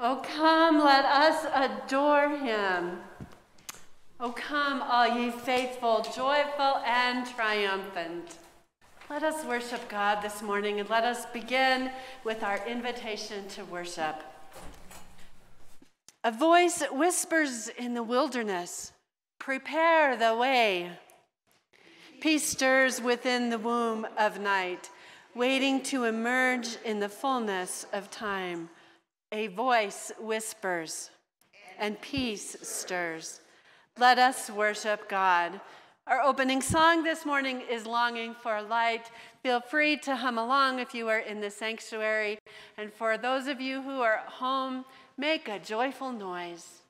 Oh, come, let us adore him. Oh, come, all ye faithful, joyful, and triumphant. Let us worship God this morning and let us begin with our invitation to worship. A voice whispers in the wilderness, Prepare the way. Peace stirs within the womb of night, waiting to emerge in the fullness of time. A voice whispers, and peace stirs. Let us worship God. Our opening song this morning is Longing for Light. Feel free to hum along if you are in the sanctuary. And for those of you who are at home, make a joyful noise.